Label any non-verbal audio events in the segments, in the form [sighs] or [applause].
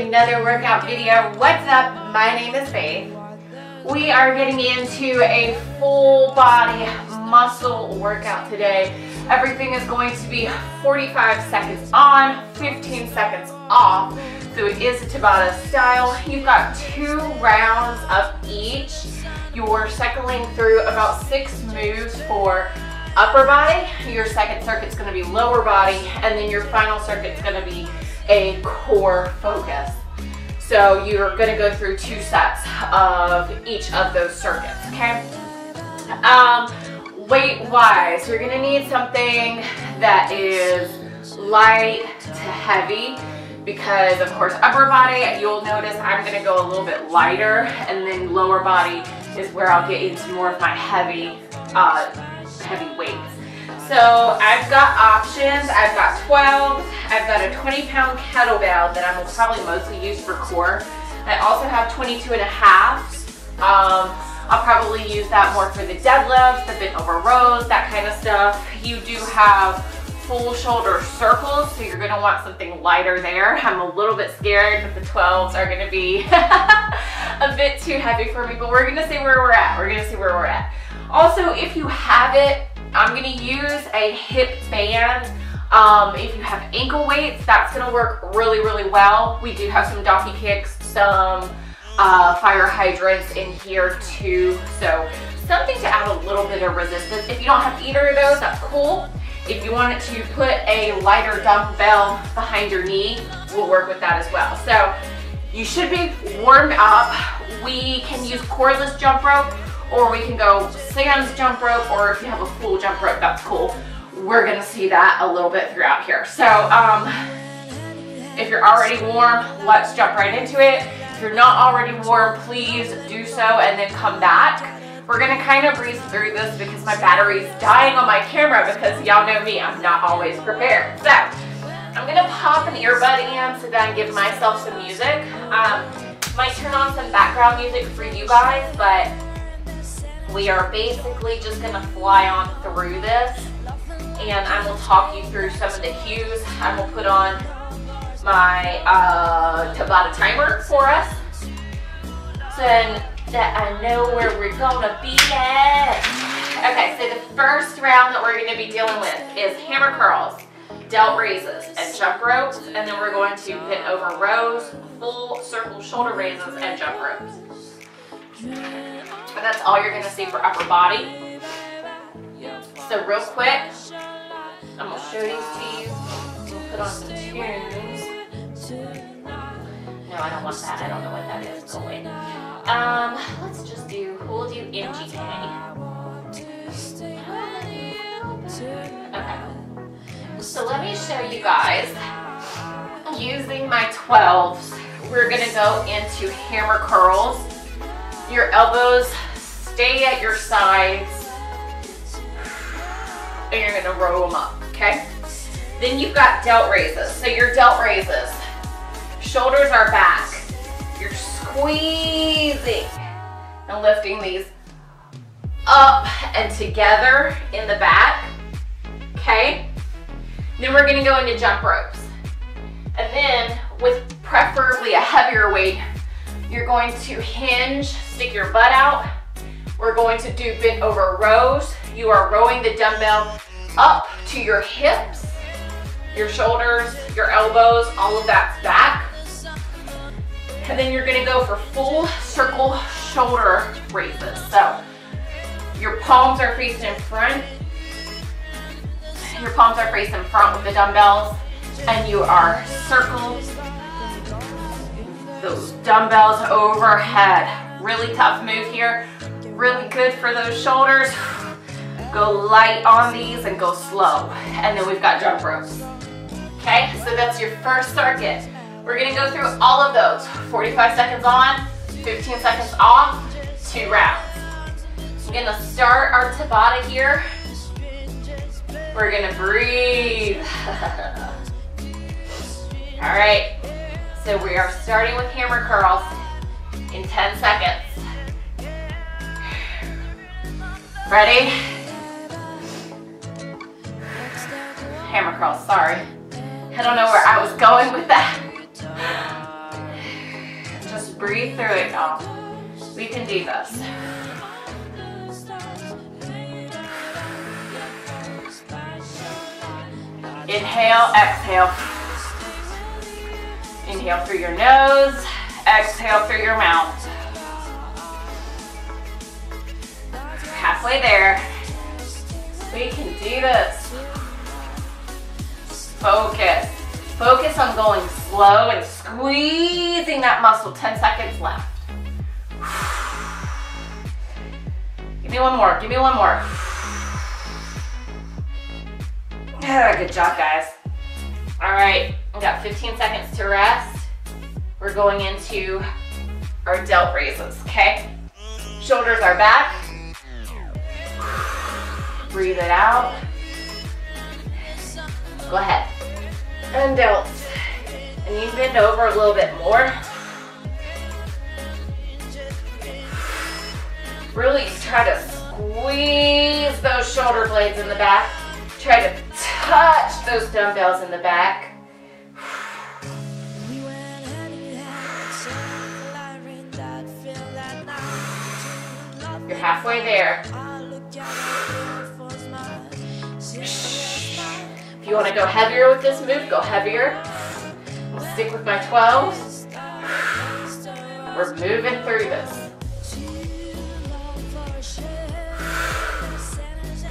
another workout video. What's up? My name is Faith. We are getting into a full body muscle workout today. Everything is going to be 45 seconds on, 15 seconds off. So it is a Tabata style. You've got two rounds of each. You're cycling through about six moves for upper body. Your second circuit's gonna be lower body, and then your final circuit's gonna be a core focus. So you're gonna go through two sets of each of those circuits, okay? Um, weight-wise, you're gonna need something that is light to heavy because of course upper body, you'll notice I'm gonna go a little bit lighter and then lower body is where I'll get into more of my heavy, uh, heavy weights. So I've got options. I've got 12. I've got a 20 pound kettlebell that I will probably mostly use for core. I also have 22 and a half. Um, I'll probably use that more for the deadlifts, the bent over rows, that kind of stuff. You do have full shoulder circles, so you're gonna want something lighter there. I'm a little bit scared that the 12s are gonna be [laughs] a bit too heavy for me, but we're gonna see where we're at. We're gonna see where we're at. Also, if you have it, I'm gonna use a hip band. Um, if you have ankle weights, that's gonna work really, really well. We do have some donkey kicks, some uh, fire hydrants in here too. So something to add a little bit of resistance. If you don't have either of those, that's cool. If you wanted to put a lighter dumbbell behind your knee, we'll work with that as well. So you should be warmed up. We can use cordless jump rope or we can go sans jump rope, or if you have a full jump rope, that's cool. We're gonna see that a little bit throughout here. So um, if you're already warm, let's jump right into it. If you're not already warm, please do so and then come back. We're gonna kind of breeze through this because my battery's dying on my camera because y'all know me, I'm not always prepared. So, I'm gonna pop an earbud in so that I give myself some music. Um, might turn on some background music for you guys, but we are basically just gonna fly on through this and I will talk you through some of the cues. I will put on my uh, Tabata timer for us so that I know where we're gonna be at. Okay, so the first round that we're gonna be dealing with is hammer curls, delt raises, and jump ropes, and then we're going to bent over rows, full circle shoulder raises, and jump ropes. And that's all you're gonna see for upper body. So real quick, I'm gonna show these to you. We'll put on some tunes. No, I don't want that. I don't know what that is. Go away. Um, let's just do, we'll do MGK. Okay. So let me show you guys, using my 12s, we're gonna go into hammer curls. Your elbows stay at your sides and you're gonna roll them up, okay? Then you've got delt raises. So your delt raises, shoulders are back. You're squeezing and lifting these up and together in the back, okay? Then we're gonna go into jump ropes. And then with preferably a heavier weight, you're going to hinge, stick your butt out. We're going to do bent over rows. You are rowing the dumbbell up to your hips, your shoulders, your elbows, all of that's back. And then you're gonna go for full circle shoulder raises. So your palms are facing in front. Your palms are facing front with the dumbbells and you are circled those dumbbells overhead. Really tough move here. Really good for those shoulders. [sighs] Go light on these and go slow. And then we've got jump ropes. Okay, so that's your first circuit. We're gonna go through all of those. 45 seconds on, 15 seconds off, two rounds. I'm gonna start our Tabata here. We're gonna breathe. [laughs] all right, so we are starting with hammer curls in 10 seconds. Ready? Hammer curls, sorry. I don't know where I was going with that. Just breathe through it, y'all. We can do this. Inhale, exhale. Inhale through your nose, exhale through your mouth. Halfway there. We can do this. Focus. Focus on going slow and squeezing that muscle. 10 seconds left. Give me one more. Give me one more. [sighs] good job, guys. All right, we got 15 seconds to rest. We're going into our delt raises, okay? Shoulders are back. Breathe it out. Go ahead. And delt. And you bend over a little bit more. Really try to squeeze those shoulder blades in the back. Try to touch those dumbbells in the back. You're halfway there. If you want to go heavier with this move, go heavier. I'll stick with my 12s. We're moving through this.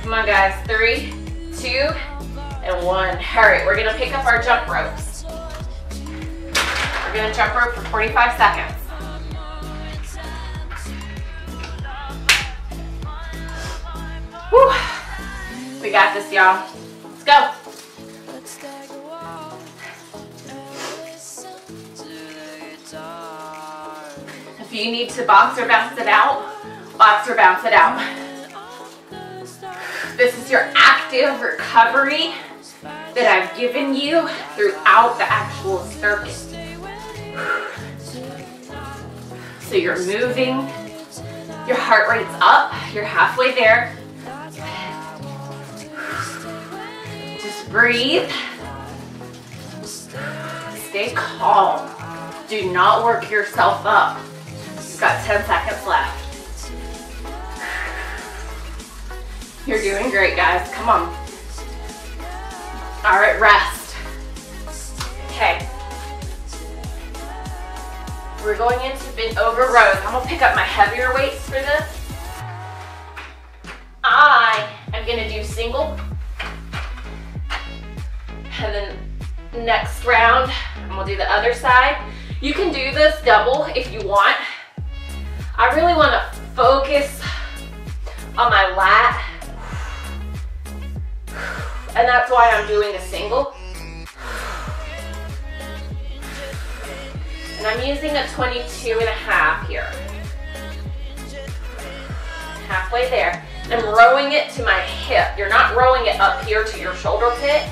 Come on guys, three, two, and one. All right, we're gonna pick up our jump ropes. We're gonna jump rope for 45 seconds. Whew. We got this, y'all. Let's go. If you need to box or bounce it out, box or bounce it out. This is your active recovery that I've given you throughout the actual circuit. So you're moving, your heart rate's up, you're halfway there. Breathe. Stay calm. Do not work yourself up. You've got 10 seconds left. You're doing great, guys. Come on. All right, rest. Okay. We're going into bent over rows. I'm gonna pick up my heavier weights for this. I am gonna do single. And then next round, I'm gonna do the other side. You can do this double if you want. I really wanna focus on my lat and that's why I'm doing a single. And I'm using a 22 and a half here. Halfway there. I'm rowing it to my hip. You're not rowing it up here to your shoulder pit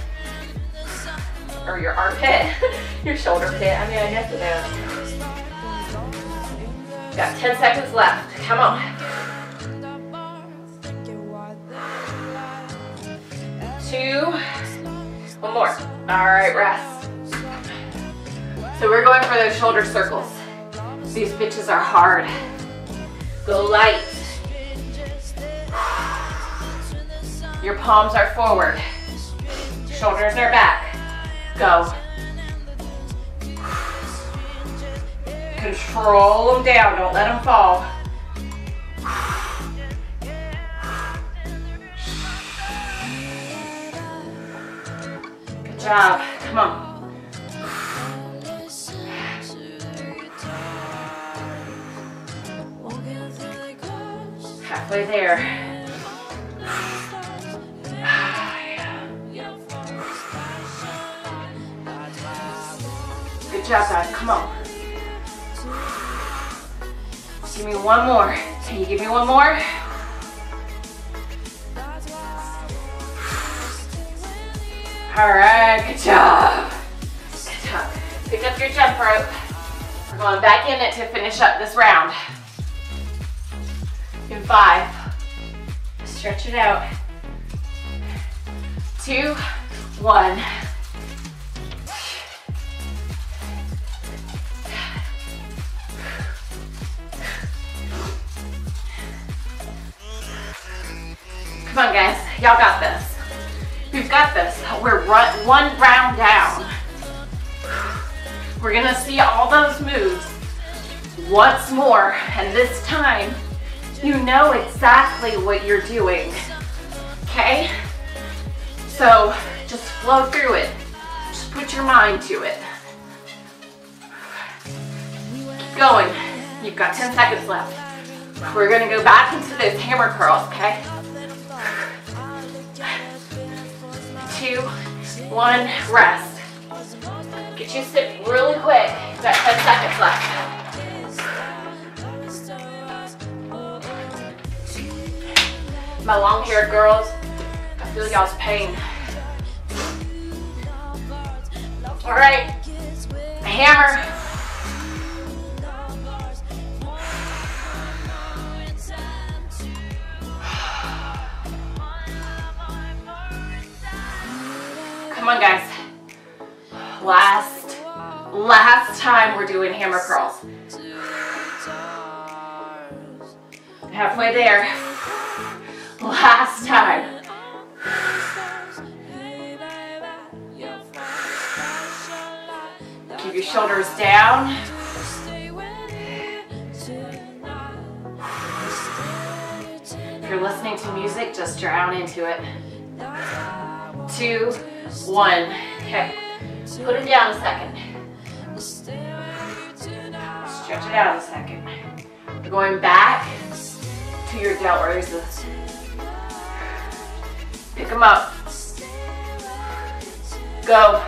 or your armpit, [laughs] your shoulder pit. I mean, I guess it is. Got 10 seconds left. Come on. two, one more. All right, rest. So we're going for those shoulder circles. These bitches are hard. Go light. Your palms are forward. Shoulders are back. Go. Control them down, don't let them fall. Good job. Come on. Halfway there. Job, guys. Come on. Give me one more. Can you give me one more? All right, good job. Good job. Pick up your jump rope. We're going back in it to finish up this round. In five. Stretch it out. Two, one. Come on, guys. Y'all got this. We've got this. We're run, one round down. We're gonna see all those moves once more, and this time, you know exactly what you're doing, okay? So, just flow through it. Just put your mind to it. Keep going. You've got 10 seconds left. We're gonna go back into those hammer curls, okay? Two, one, rest. Get you sit really quick. You've got 10 seconds left. My long haired girls, I feel y'all's pain. All right, hammer. Come on, guys. Last, last time we're doing hammer curls. Halfway there. Last time. Keep your shoulders down. If you're listening to music, just drown into it. Two, one. Okay. Put it down a second. Stretch it out a second. We're going back to your delt raises. Pick them up. Go.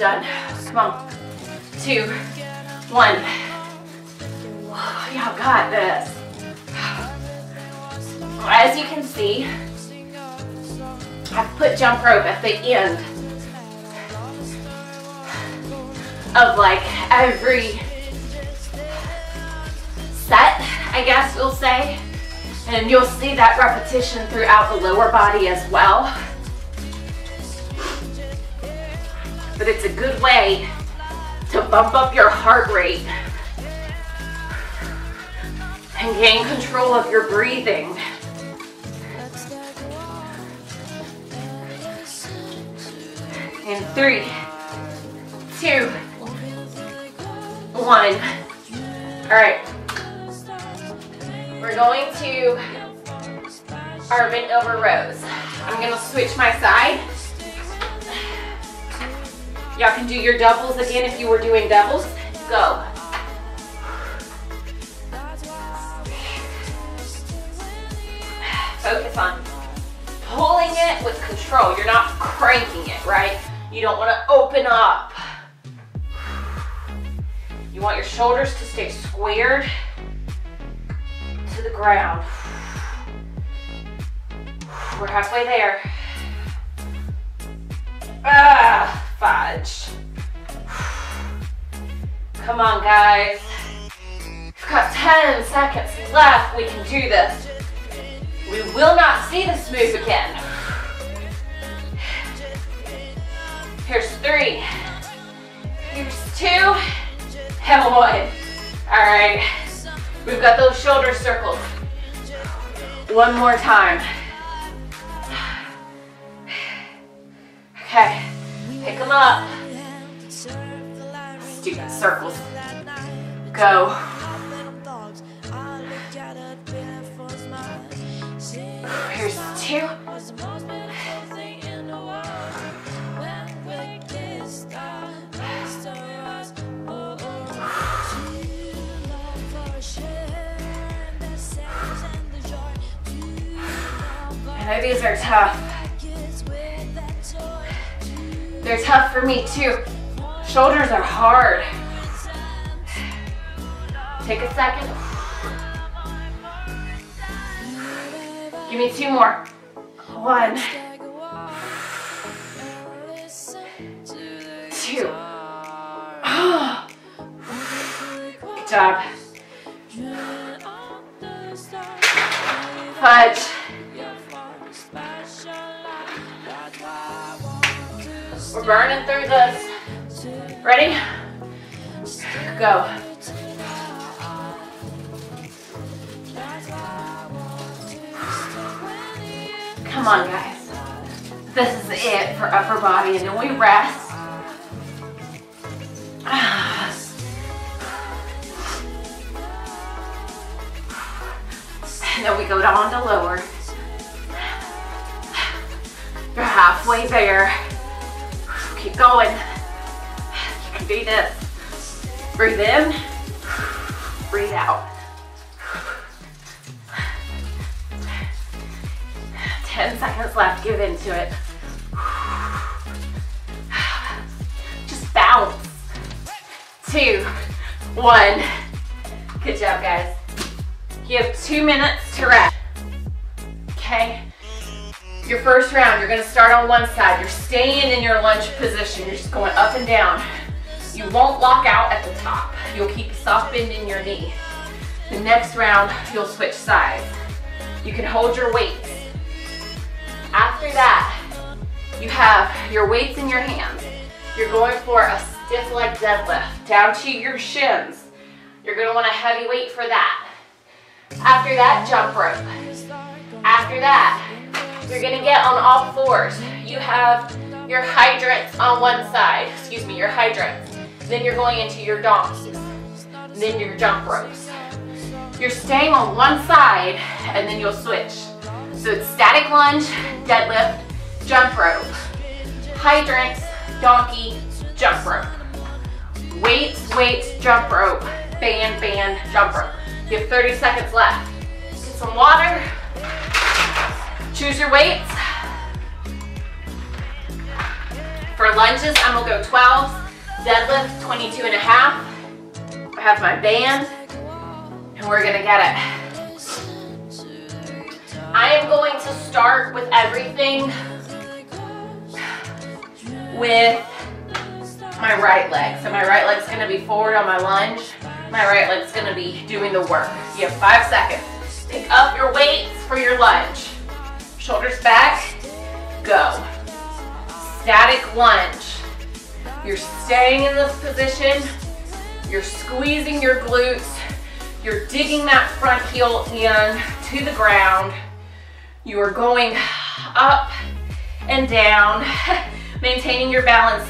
Done. Come on. Two, one. Y'all got this. As you can see, I've put jump rope at the end of like every set, I guess we'll say. And you'll see that repetition throughout the lower body as well. But it's a good way to bump up your heart rate and gain control of your breathing. In three, two, one. All right. We're going to our bent over rows. I'm gonna switch my side. Y'all can do your doubles again if you were doing doubles. Go. Focus on pulling it with control. You're not cranking it, right? You don't want to open up. You want your shoulders to stay squared to the ground. We're halfway there. Ah, fudge. Come on, guys. We've got 10 seconds left. We can do this. We will not see this move again. Here's three. Here's two. And one. All right. We've got those shoulder circles. One more time. [sighs] Okay, Pick them up. Stupid circles. Go. Here's two. I know these are tough. They're tough for me too. Shoulders are hard. Take a second. Give me two more. One. Two. Good job. Fudge. Burning through this. Ready? Go. Come on, guys. This is it for upper body, and then we rest. And then we go down to lower. You're halfway there. Going. You can do this. Breathe in, breathe out. 10 seconds left, give into it. Just bounce. Two, one. Good job, guys. You have two minutes to rest. Okay? Your first round, you're gonna start on one side. You're staying in your lunge position. You're just going up and down. You won't lock out at the top. You'll keep a soft bend in your knee. The next round, you'll switch sides. You can hold your weights. After that, you have your weights in your hands. You're going for a stiff leg deadlift down to your shins. You're gonna want a heavy weight for that. After that, jump rope. After that, you're gonna get on all fours. You have your hydrants on one side, excuse me, your hydrants. Then you're going into your donks. Then your jump ropes. You're staying on one side and then you'll switch. So it's static lunge, deadlift, jump rope, hydrants, donkey, jump rope. Weights, weights, jump rope, band, band, jump rope. You have 30 seconds left. Get some water. Choose your weights. For lunges, I'm gonna go 12, deadlift 22 and a half. I have my band, and we're gonna get it. I am going to start with everything with my right leg. So my right leg's gonna be forward on my lunge. My right leg's gonna be doing the work. You have five seconds. Pick up your weights for your lunge. Shoulders back, go. Static lunge. You're staying in this position. You're squeezing your glutes. You're digging that front heel in to the ground. You are going up and down, [laughs] maintaining your balance.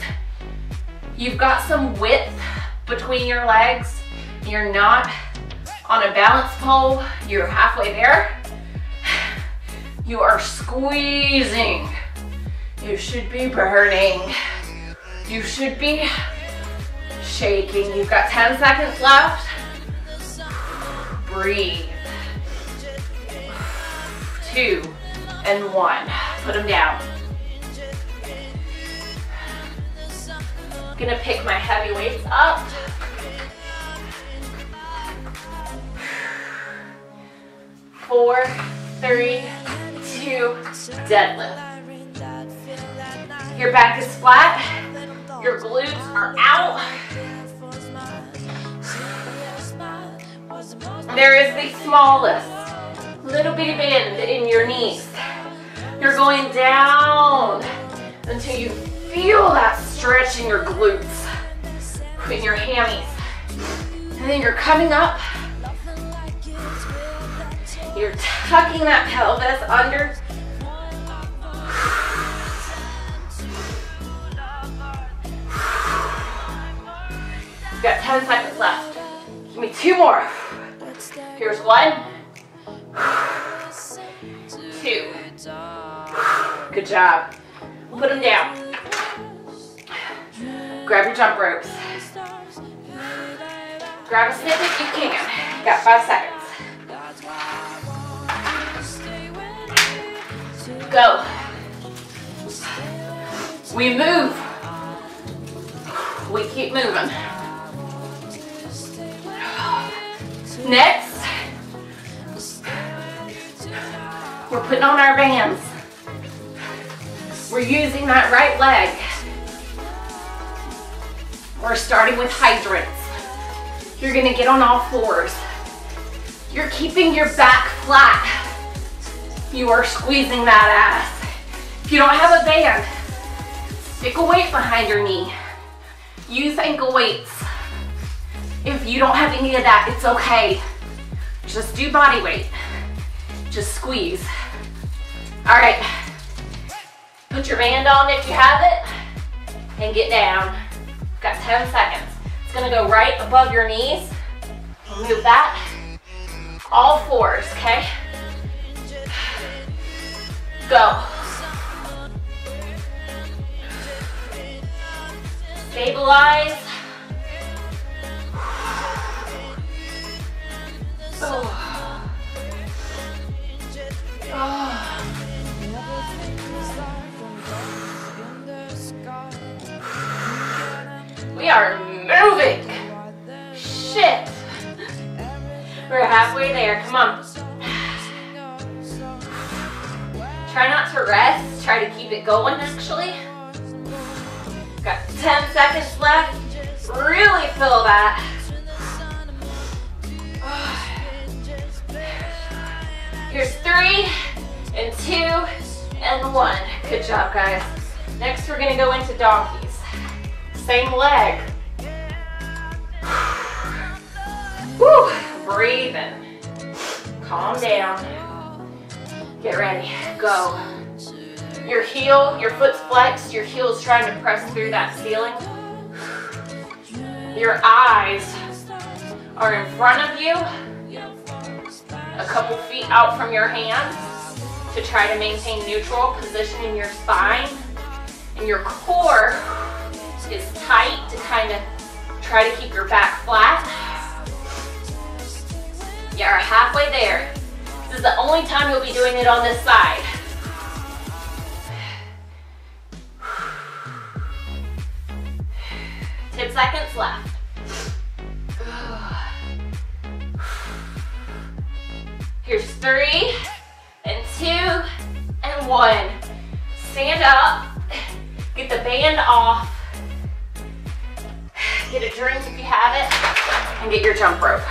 You've got some width between your legs. You're not on a balance pole. You're halfway there. You are squeezing. You should be burning. You should be shaking. You've got 10 seconds left. Breathe. Two and one. Put them down. Gonna pick my heavy weights up. Four, three, two, deadlift. Your back is flat. Your glutes are out. There is the smallest little bitty bend in your knees. You're going down until you feel that stretch in your glutes, in your hammies. And then you're coming up. You're tucking that pelvis under. You've got 10 seconds left. Give me two more. Here's one, two. Good job. Put them down. Grab your jump ropes. Grab a snippet if you can. You've Got five seconds. Go. We move. We keep moving. Next, we're putting on our bands. We're using that right leg. We're starting with hydrants. You're gonna get on all fours. You're keeping your back flat. You are squeezing that ass. If you don't have a band, stick a weight behind your knee. Use ankle weights. If you don't have any of that, it's okay. Just do body weight. Just squeeze. All right. Put your band on if you have it and get down. Got 10 seconds. It's gonna go right above your knees. Move that. All fours, okay? Go. Stabilize. We are moving. Shit. We're halfway there. Come on. Rest. Try to keep it going, actually. Got 10 seconds left. Really feel that. [sighs] Here's three, and two, and one. Good job, guys. Next, we're gonna go into donkeys. Same leg. [sighs] Woo, breathing. Calm down. Get ready, go. Your heel, your foot's flexed, your heel's trying to press through that ceiling. Your eyes are in front of you, a couple feet out from your hands to try to maintain neutral position in your spine. And your core is tight to kind of try to keep your back flat. You're halfway there. This is the only time you'll be doing it on this side. Ten seconds left. [sighs] Here's three, and two, and one. Stand up, get the band off, get a drink if you have it, and get your jump rope.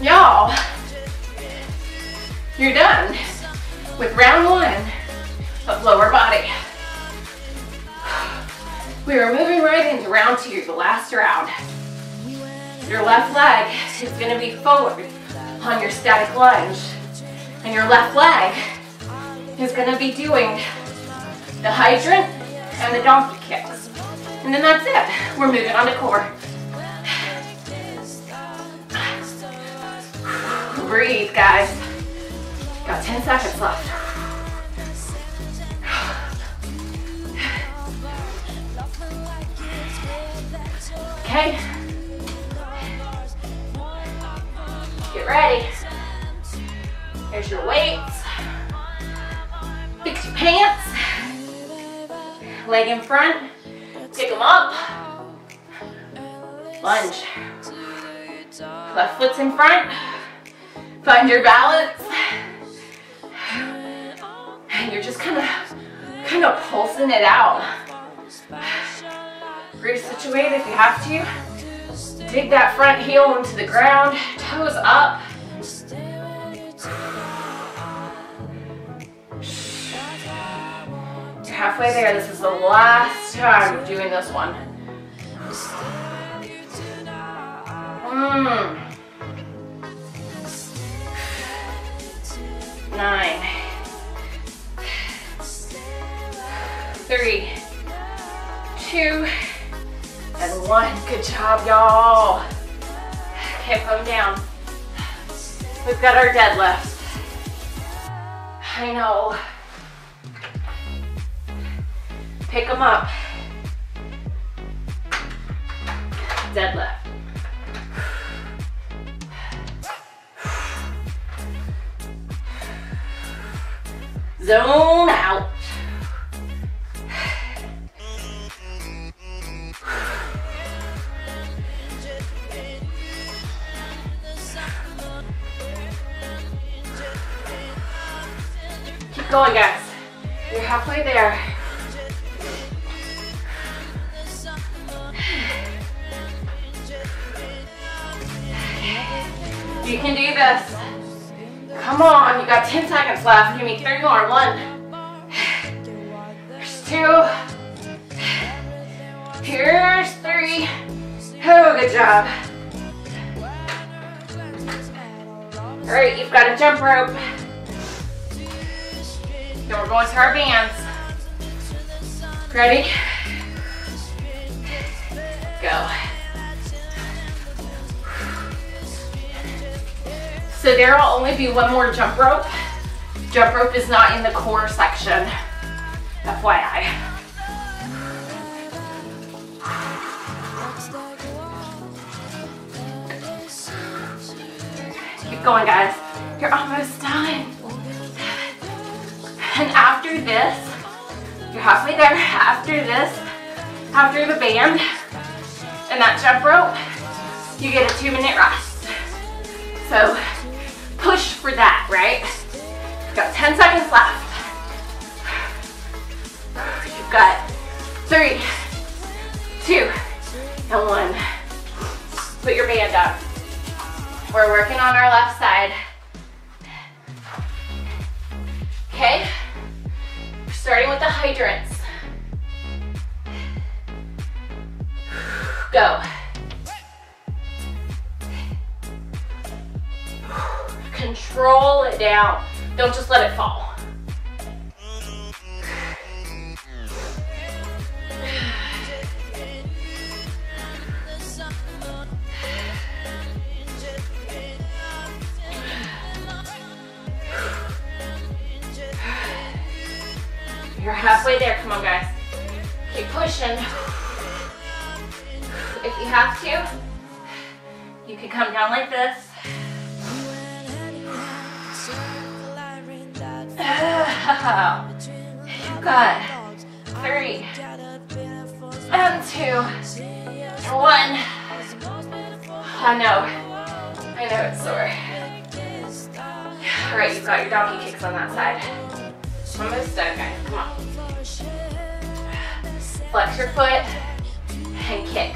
[sighs] Y'all, you're done with round one of lower body. We are moving right into round two, the last round. Your left leg is gonna be forward on your static lunge. And your left leg is gonna be doing the hydrant and the donkey kicks. And then that's it. We're moving on to core. [sighs] Breathe, guys. Got 10 seconds left. Okay. Get ready. There's your weights. Fix your pants. Leg in front. Pick them up. Lunge. Left foot's in front. Find your balance. And you're just kind of, kind of pulsing it out. Resituate if you have to. Dig that front heel into the ground, toes up. You're halfway there. This is the last time doing this one. Mmm. Nine. Three. Two. And one. Good job, y'all. Okay, them down. We've got our deadlift. I know. Pick them up. deadlift. Zone out. Keep going, guys. You're halfway there. You can do this. Come on, you got 10 seconds left. Give me three more. One. There's two. Here's three. Oh, good job. All right, you've got a jump rope. Then we're going to our bands. Ready? Go. So there will only be one more jump rope. Jump rope is not in the core section, FYI. Keep going, guys. You're almost done. And after this, you're halfway there. After this, after the band and that jump rope, you get a two minute rest. So push for that, right? got 10 seconds left. You've got three, two, and one. Put your band up. We're working on our left side. Okay? Starting with the hydrants. Go. Control it down. Don't just let it fall. You're halfway there. Come on, guys. Keep pushing. If you have to, you can come down like this. [sighs] you got three and two one. I know. I know it's sore. All right, you've got your donkey kicks on that side. Almost done, guys. Come on. Flex your foot and kick.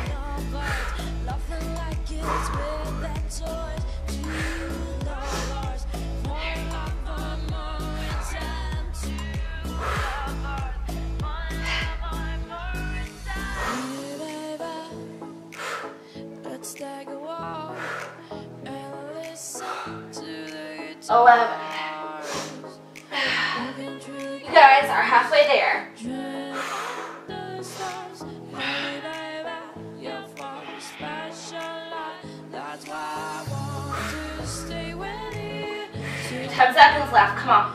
Eleven. Guys are halfway there. Ten seconds left. Come on.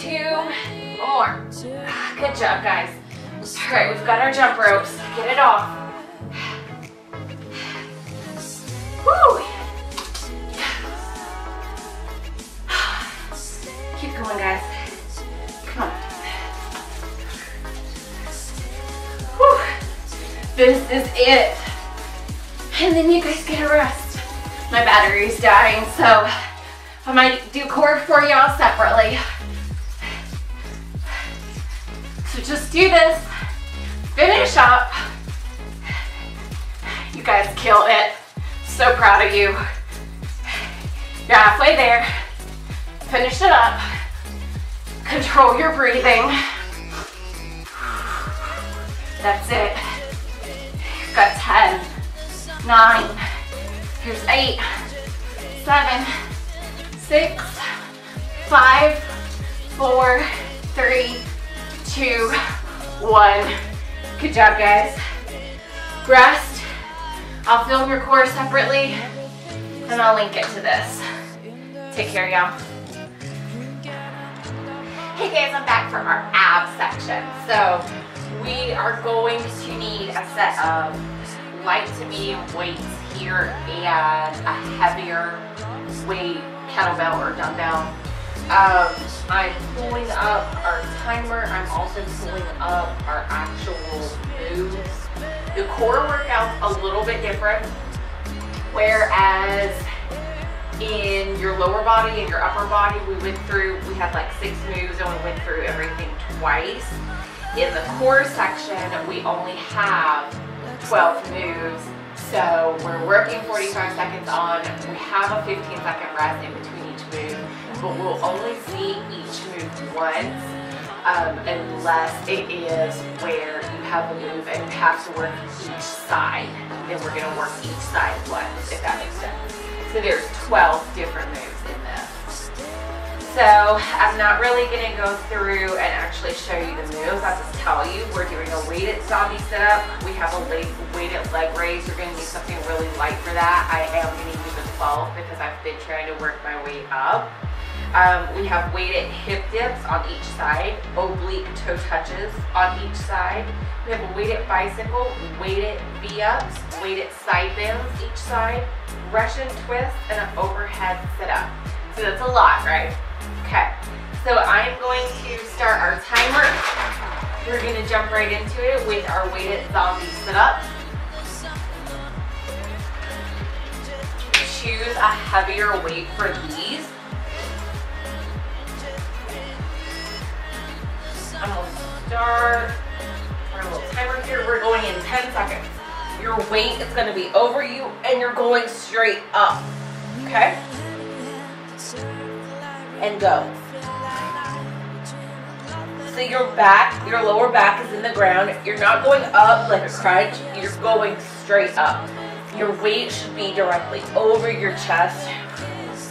Two more. Ah, good job, guys. All right, we've got our jump ropes. Get it off. Is it. And then you guys get a rest. My battery's dying, so I might do core for y'all separately. So just do this, finish up. You guys killed it. So proud of you. You're halfway there. Finish it up. Control your breathing. That's it. Got 10, 9, here's 8, 7, 6, 5, 4, 3, 2, 1. Good job, guys. Rest. I'll film your core separately and I'll link it to this. Take care, y'all. Hey guys, I'm back from our ab section. So we are going to need a set of light to medium weights here and a heavier weight kettlebell or dumbbell. Um, I'm pulling up our timer. I'm also pulling up our actual moves. The core workout's a little bit different, whereas in your lower body and your upper body, we went through, we had like six moves and we went through everything twice. In the core section, we only have 12 moves. So we're working 45 seconds on, we have a 15 second rest in between each move, but we'll only see each move once um, unless it is where you have a move and you have to work each side. Then we're gonna work each side once, if that makes sense. So there's 12 different moves in this. So I'm not really gonna go through and actually show you the moves. I'll just tell you, we're doing a weighted zombie sit-up. We have a weighted leg raise. You're gonna need something really light for that. I am gonna use a 12 because I've been trying to work my way up. Um, we have weighted hip dips on each side, oblique toe touches on each side. We have a weighted bicycle, weighted V-ups, weighted side bends each side, Russian twist, and an overhead sit-up. So that's a lot, right? Okay, so I'm going to start our timer. We're gonna jump right into it with our weighted zombie sit-up. Choose a heavier weight for these. I'm gonna start our little timer here. We're going in 10 seconds. Your weight is gonna be over you and you're going straight up, okay? And go. So your back, your lower back is in the ground. You're not going up like a crunch, you're going straight up. Your weight should be directly over your chest.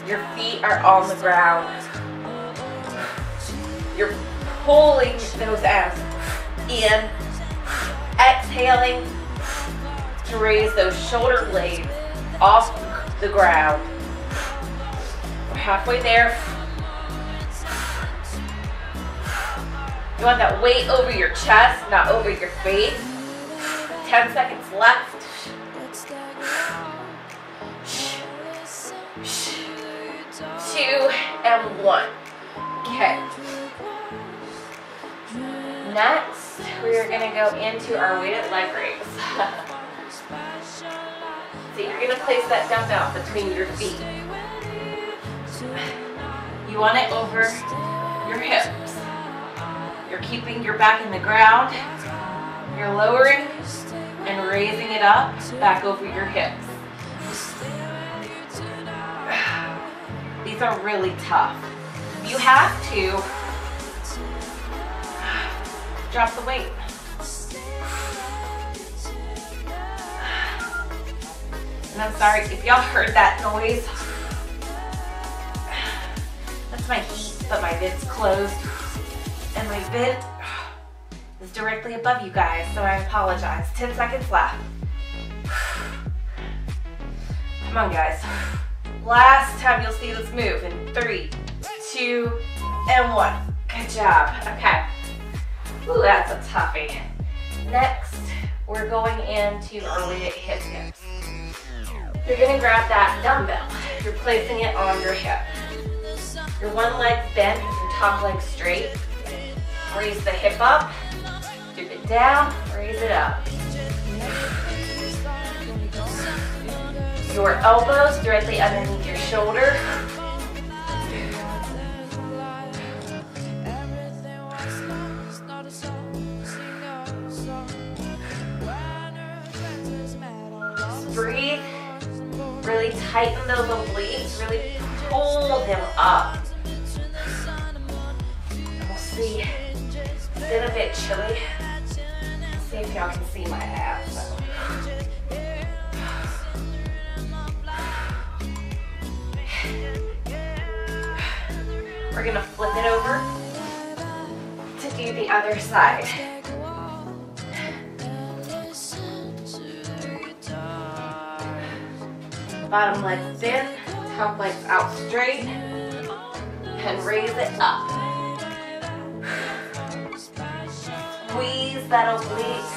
Your feet are on the ground. You're pulling those abs in, exhaling to raise those shoulder blades off the ground. We're halfway there. You want that weight over your chest, not over your face. 10 seconds left. Two and one. Okay. Next, we are gonna go into our weighted leg raise. [laughs] so you're gonna place that dumbbell between your feet. You want it over your hips. You're keeping your back in the ground. You're lowering and raising it up back over your hips. [sighs] These are really tough. You have to [sighs] drop the weight. [sighs] And I'm sorry if y'all heard that noise. That's my heat, but my vid's closed. And my vid is directly above you guys, so I apologize. 10 seconds left. Come on, guys. Last time you'll see this move in three, two, and one. Good job. Okay. Ooh, that's a toughie. Next, we're going into weighted hip dips. You're gonna grab that dumbbell. You're placing it on your hip. Your one leg bent, your top leg straight. Raise the hip up, dip it down, raise it up. Your elbows directly underneath your shoulder. breathe. Really tighten those obliques. Really pull them up. We'll see. Been a bit chilly. Let's see if y'all can see my abs. We're gonna flip it over to do the other side. Bottom leg in, top leg's out straight, and raise it up. Squeeze that oblique.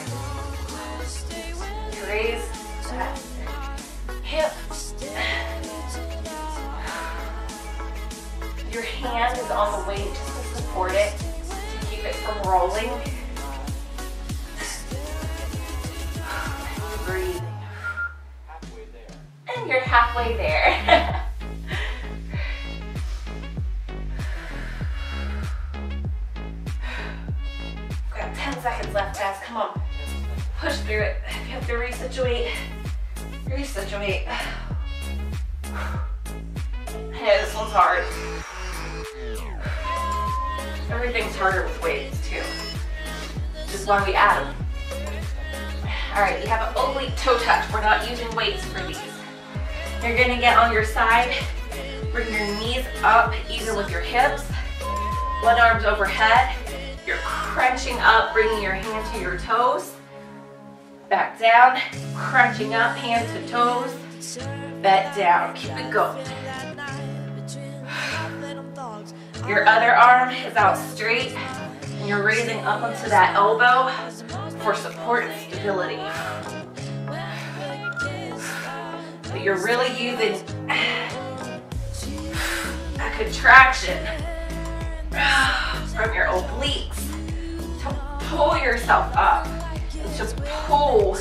Raise that hip. Your hand is on the weight just to support it, to keep it from rolling. Breathing. And you're halfway there. Come on. Push through it. If [sighs] you have to resituate, resituate. [sighs] Hey, this one's hard. Everything's harder with weights, too. Is why we add them. All right, you have an oblique toe touch. We're not using weights for these. You're gonna get on your side, bring your knees up even with your hips, one arm's overhead. Crunching up, bringing your hand to your toes. Back down, crunching up, hand to toes. Back down, keep it going. Your other arm is out straight, and you're raising up onto that elbow for support and stability. But you're really using a contraction from your obliques pull yourself up, to pull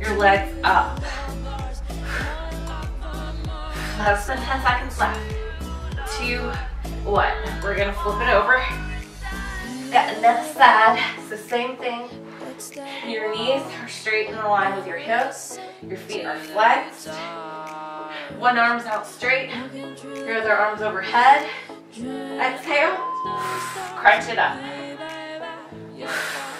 your legs up. Less than 10 seconds left. Two, one. We're gonna flip it over. Got another side. It's the same thing. Your knees are straight in a line with your hips. Your feet are flexed. One arm's out straight. Your other arm's overhead. Exhale. Crunch it up. Iya.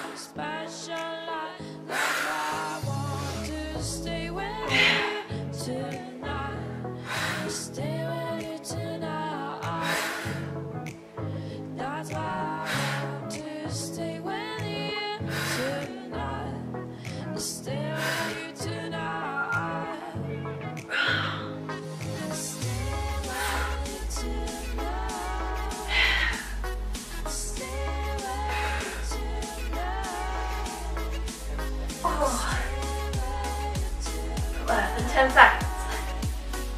10 seconds.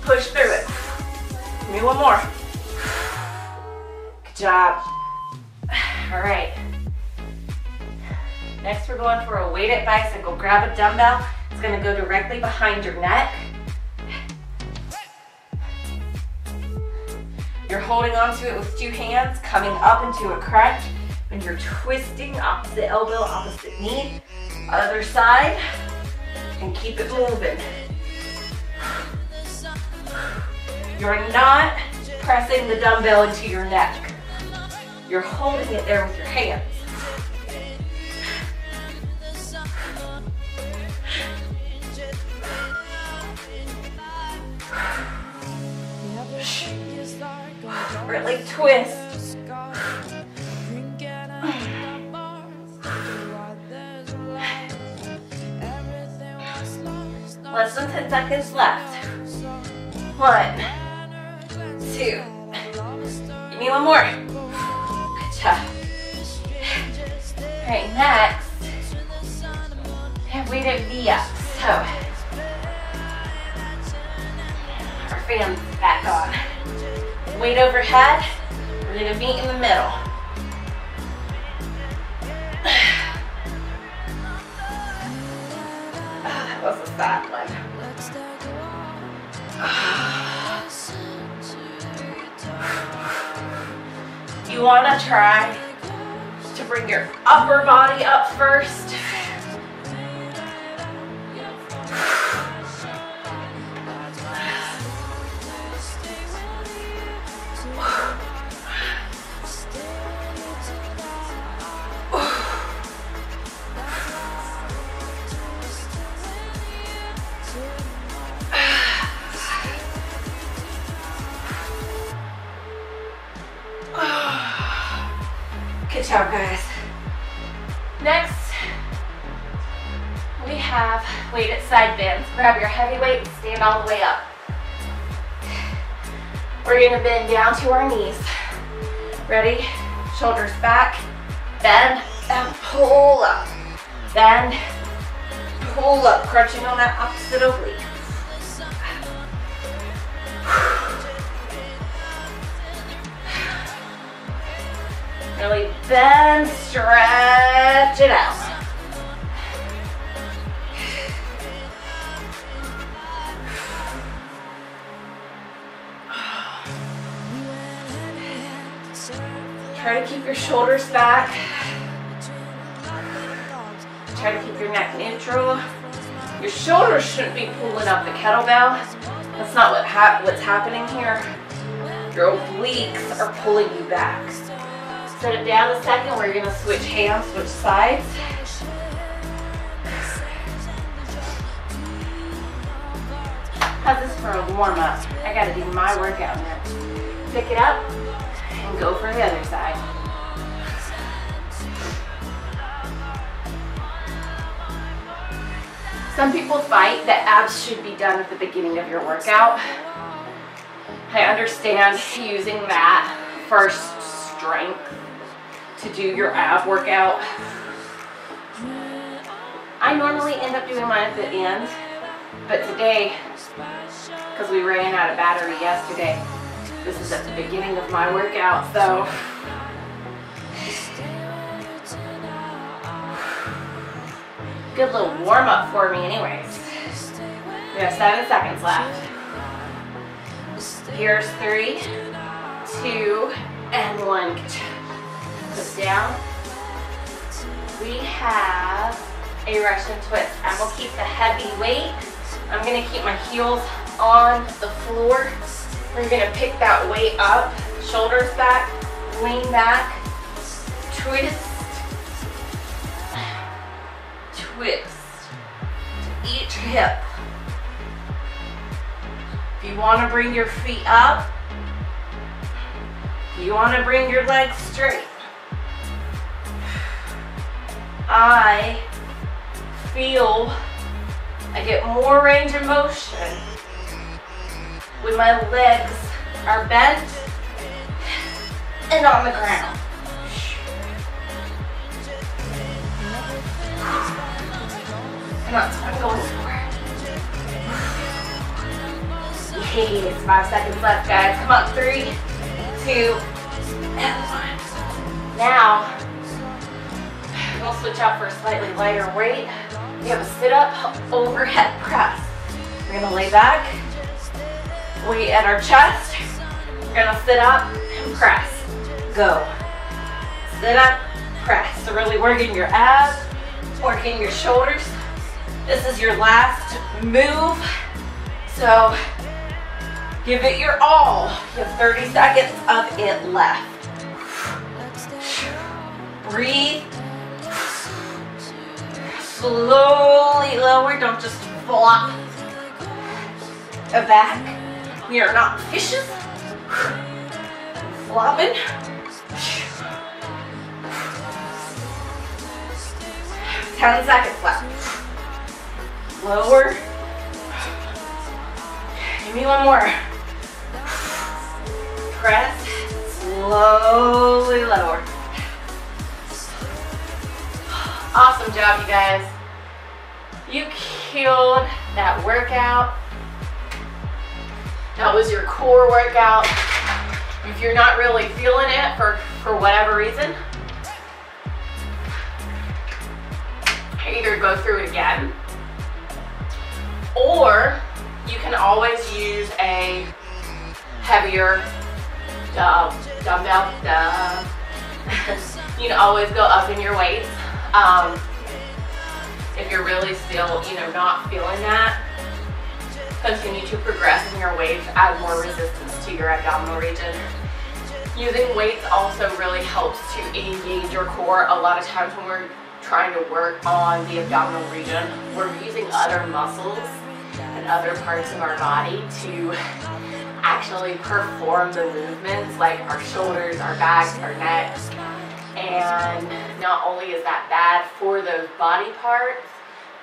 Push through it. Give me one more. Good job. All right. Next, we're going for a weighted bicycle. Grab a dumbbell. It's gonna go directly behind your neck. You're holding onto it with two hands, coming up into a crunch, and you're twisting opposite elbow, opposite knee, other side, and keep it moving. You're not pressing the dumbbell into your neck. You're holding it there with your hands. Really twist. Less than 10 seconds left. One, two. Give me one more. Good job. All right, next, weighted V up. So, our fan's back on. Weight overhead, we're gonna meet in the middle. Oh, that was a fat one. You wanna try to bring your upper body up first. Job, guys. Next, we have weighted side bends. Grab your heavy weight and stand all the way up. We're gonna bend down to our knees. Ready? Shoulders back, bend, and pull up. bend, pull up, crunching on that opposite oblique. Really bend, stretch it out. Try to keep your shoulders back. Try to keep your neck neutral. Your shoulders shouldn't be pulling up the kettlebell. That's not what ha what's happening here. Your obliques are pulling you back. Set it down a second. We're gonna switch hands, switch sides. How's this for a warm up? I gotta do my workout now. Pick it up and go for the other side. Some people fight that abs should be done at the beginning of your workout. I understand using that first strength to do your ab workout. I normally end up doing mine at the end, but today, because we ran out of battery yesterday, this is at the beginning of my workout, so good little warm up for me anyways. We have seven seconds left. Here's three, two, and one. Down. We have a Russian twist. I will keep the heavy weight. I'm gonna keep my heels on the floor. We're gonna pick that weight up, shoulders back, lean back, twist, twist to each hip. If you wanna bring your feet up, you wanna bring your legs straight. I feel I get more range of motion when my legs are bent and on the ground. And that's I'm going for. Yes, five seconds left, guys. Come on, three, two, and one. Now, we'll switch out for a slightly lighter weight. We have a sit-up overhead press. We're gonna lay back, weight at our chest. We're gonna sit up and press. Go. Sit up, press. So really working your abs, working your shoulders. This is your last move. So give it your all. You have 30 seconds of it left. Breathe. Slowly lower, don't just flop back. We are not fishes. Flopping. Ten seconds left. Lower. Give me one more. Press. Slowly lower. Awesome job, you guys. You killed that workout. That was your core workout. If you're not really feeling it for, for whatever reason, either go through it again or you can always use a heavier uh, dumbbell. Duh. [laughs] you can always go up in your weights. Um, if you're really still, you know, not feeling that, continue to progress in your weights, add more resistance to your abdominal region. Using weights also really helps to engage your core. A lot of times when we're trying to work on the abdominal region, we're using other muscles and other parts of our body to actually perform the movements like our shoulders, our backs, our necks. And not only is that bad for those body parts,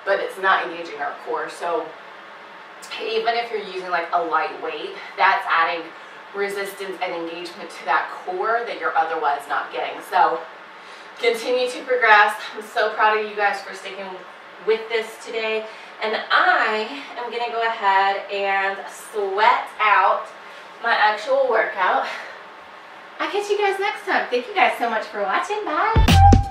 but it's not engaging our core. So even if you're using like a light weight, that's adding resistance and engagement to that core that you're otherwise not getting. So continue to progress. I'm so proud of you guys for sticking with this today. And I am gonna go ahead and sweat out my actual workout. I'll catch you guys next time. Thank you guys so much for watching. Bye.